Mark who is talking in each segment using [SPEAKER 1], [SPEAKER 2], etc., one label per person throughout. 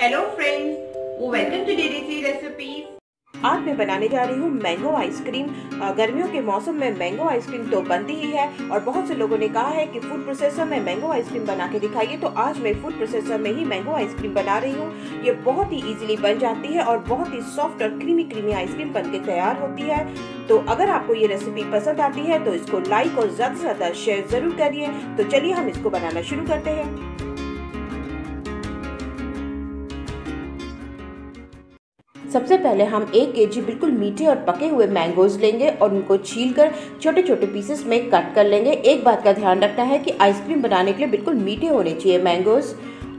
[SPEAKER 1] Hello friends welcome to recipes
[SPEAKER 2] आज मैं बनाने जा रही हूँ मैंगो आइसक्रीम गर्मियों के मौसम में मैंगो आइसक्रीम तो बनती ही है और बहुत से लोगों ने कहा है कि फ़ूड प्रोसेसर में मैंगो आइसक्रीम बना के दिखाइए। तो आज मैं फ़ूड प्रोसेसर में ही मैंगो आइसक्रीम बना रही हूँ। ये बहुत ही इजीली बन जाती है और बहुत ही सॉफ्ट और क्रीमी क्रीमी आइसक्रीम बन के तैयार होती है। तो अगर आपको ये रेसिपी पसंद आती है तो इसको लाइक और ज़्यादा से ज़्यादा शेयर ज़रूर करिए। तो चलिए हम इसको बनाना शुरू करते हैं। सबसे पहले हम एक के जी बिल्कुल मीठे और पके हुए मैंगोज लेंगे और उनको छील कर छोटे छोटे पीसेस में कट कर लेंगे। एक बात का ध्यान रखना है कि आइसक्रीम बनाने के लिए बिल्कुल मीठे होने चाहिए मैंगोज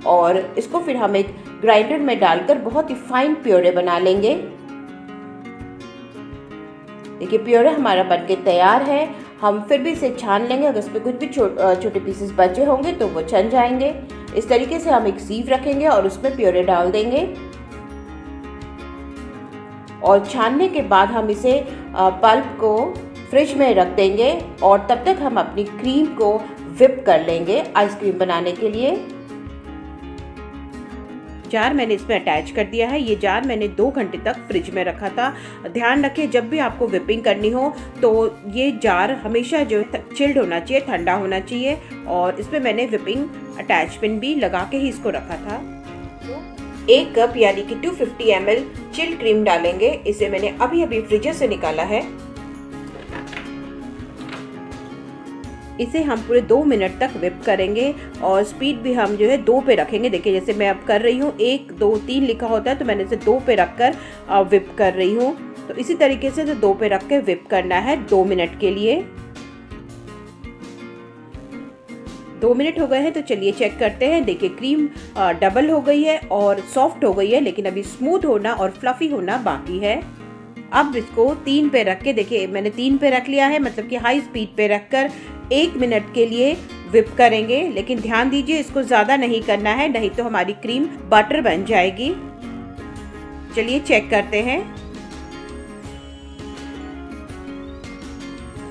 [SPEAKER 2] और इसको फिर हम एक ग्राइंडर में डालकर बहुत ही फाइन प्योरे बना लेंगे। देखिए, प्योरे हमारा बन के तैयार है। हम फिर भी इसे छान लेंगे। अगर इसमें कुछ भी छोटे पीसेस बचे होंगे तो वो छन जाएँगे। इस तरीके से हम एक सीव रखेंगे और उसमें प्योरे डाल देंगे। और छानने के बाद हम इसे पल्प को फ्रिज में रख देंगे और तब तक हम अपनी क्रीम को विप कर लेंगे आइसक्रीम बनाने के लिए। जार मैंने इसमें अटैच कर दिया है। ये जार मैंने दो घंटे तक फ्रिज में रखा था। ध्यान रखें, जब भी आपको विपिंग करनी हो तो ये जार हमेशा जो चिल्ड होना चाहिए, ठंडा होना चाहिए और इसमें मैंने विपिंग अटैचमेंट भी लगा के ही इसको रखा था। एक कप यानी कि 250 फिफ्टी चिल्ड क्रीम डालेंगे। इसे मैंने अभी अभी फ्रिजर से निकाला है। इसे हम पूरे दो मिनट तक विप करेंगे और स्पीड भी हम जो है दो पे रखेंगे। देखिए, जैसे मैं अब कर रही हूँ, एक, दो, तीन लिखा होता है तो मैंने इसे दो पे रख कर विप कर रही हूँ। तो इसी तरीके से तो दो पे रख के विप करना है दो मिनट के लिए। दो मिनट हो गए हैं तो चलिए चेक करते हैं। देखिए क्रीम डबल हो गई है और सॉफ्ट हो गई है, लेकिन अभी स्मूथ होना और फ्लफी होना बाकी है। अब इसको तीन पे रख के, देखिए, मैंने तीन पे रख लिया है मतलब कि हाई स्पीड पे रख कर एक मिनट के लिए विप करेंगे। लेकिन ध्यान दीजिए, इसको ज़्यादा नहीं करना है, नहीं तो हमारी क्रीम बटर बन जाएगी। चलिए चेक करते हैं।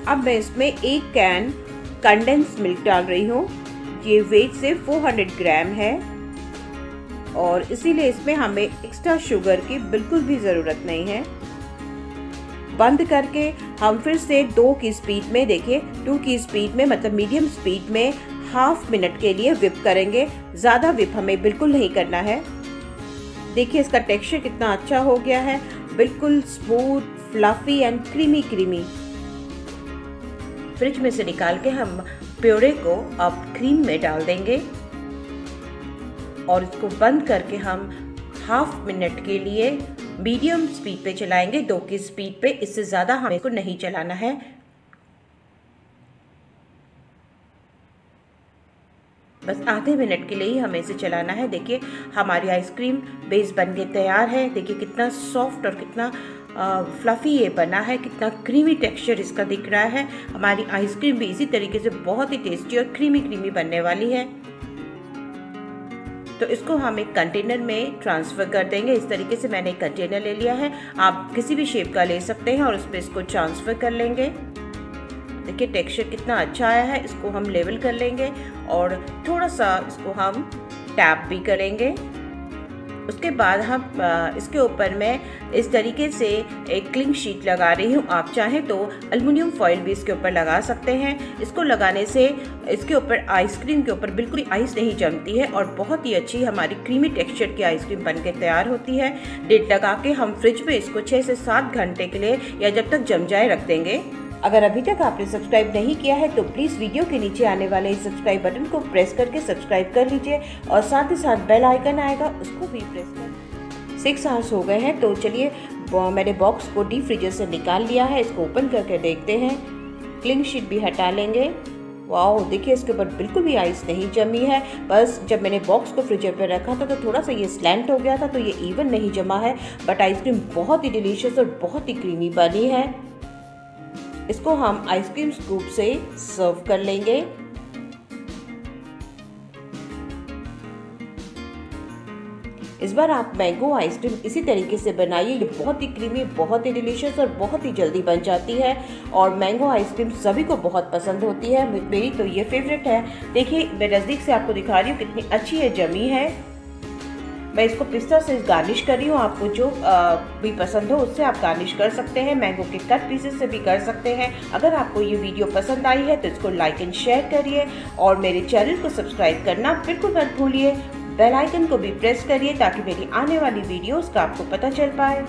[SPEAKER 2] अब मैं इसमें एक कैन कंडेंस मिल्क डाल रही हूँ। ये वेट से 400 ग्राम है। और इसीलिए इसमें हमें एक्स्ट्रा शुगर की बिल्कुल भी ज़रूरत नहीं है। बंद करके हम फिर से दो की स्पीड में देखिए टू की स्पीड में मतलब मीडियम स्पीड में हाफ़ मिनट के लिए विप करेंगे। ज़्यादा विप हमें बिल्कुल नहीं करना है। देखिए इसका टेक्सचर कितना अच्छा हो गया है। बिल्कुल smooth fluffy and creamy creamy fridge में से निकाल के हम प्योरे को अब क्रीम में डाल देंगे। और इसको बंद करके हम हाफ़ मिनट के लिए मीडियम स्पीड पे चलाएँगे। दो की स्पीड पे इससे ज़्यादा हमें को नहीं चलाना है। बस आधे मिनट के लिए ही हमें इसे चलाना है। देखिए, हमारी आइसक्रीम बेस बन के तैयार है। देखिए, कितना सॉफ्ट और कितना फ्लफ़ी ये बना है, कितना क्रीमी टेक्सचर इसका दिख रहा है। हमारी आइसक्रीम भी इसी तरीके से बहुत ही टेस्टी और क्रीमी क्रीमी बनने वाली है। तो इसको हम एक कंटेनर में ट्रांसफ़र कर देंगे। इस तरीके से मैंने एक कंटेनर ले लिया है। आप किसी भी शेप का ले सकते हैं और उस पर इसको ट्रांसफ़र कर लेंगे। देखिए टेक्सचर कितना अच्छा आया है। इसको हम लेवल कर लेंगे और थोड़ा सा इसको हम टैप भी करेंगे। उसके बाद हम इसके ऊपर मैं इस तरीके से एक क्लिंग शीट लगा रही हूँ। आप चाहें तो अल्मीनियम फॉइल भी इसके ऊपर लगा सकते हैं। इसको लगाने से इसके ऊपर आइसक्रीम के ऊपर बिल्कुल आइस नहीं जमती है और बहुत ही अच्छी हमारी क्रीमी टेक्सचर की आइसक्रीम बन के तैयार होती है। डेट लगा के हम फ्रिज में इसको छः से सात घंटे के लिए या जब तक जम जाए रख देंगे। अगर अभी तक आपने सब्सक्राइब नहीं किया है तो प्लीज़ वीडियो के नीचे आने वाले इस सब्सक्राइब बटन को प्रेस करके सब्सक्राइब कर लीजिए और साथ ही साथ बेल आइकन आएगा, उसको भी प्रेस कर सिक्स आवर्स हो गए हैं तो चलिए मैंने बॉक्स को डीप फ्रीजर से निकाल लिया है, इसको ओपन करके देखते हैं। क्लिंग शीट भी हटा लेंगे। वाओ देखिए, इसके ऊपर बिल्कुल भी आइस नहीं जमी है। बस जब मैंने बॉक्स को फ्रिजर पर रखा था तो थोड़ा सा ये स्लैंट हो गया था तो ये इवन नहीं जमा है। बट आइसक्रीम बहुत ही डिलीशियस और बहुत ही क्रीमी बनी है। इसको हम आइसक्रीम स्कूप से सर्व कर लेंगे। इस बार आप मैंगो आइसक्रीम इसी तरीके से बनाइए, ये बहुत ही क्रीमी, बहुत ही डिलीशियस और बहुत ही जल्दी बन जाती है और मैंगो आइसक्रीम सभी को बहुत पसंद होती है। मेरी तो ये फेवरेट है। देखिए, मैं नज़दीक से आपको दिखा रही हूँ कितनी अच्छी है जमी है। मैं इसको पिस्ता से गार्निश कर रही हूँ? आपको जो आ, भी पसंद हो उससे आप गार्निश कर सकते हैं। मैंगो के कट पीसेस से भी कर सकते हैं। अगर आपको ये वीडियो पसंद आई है तो इसको लाइक एंड शेयर करिए और मेरे चैनल को सब्सक्राइब करना बिल्कुल मत भूलिए। बेल आइकन को भी प्रेस करिए ताकि मेरी आने वाली वीडियोस का आपको पता चल पाए।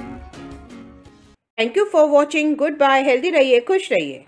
[SPEAKER 2] Thank you for watching good bye healthy रहिए खुश रहिए।